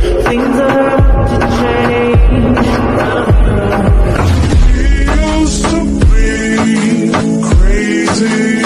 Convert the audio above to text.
Things are to change. It used to be crazy.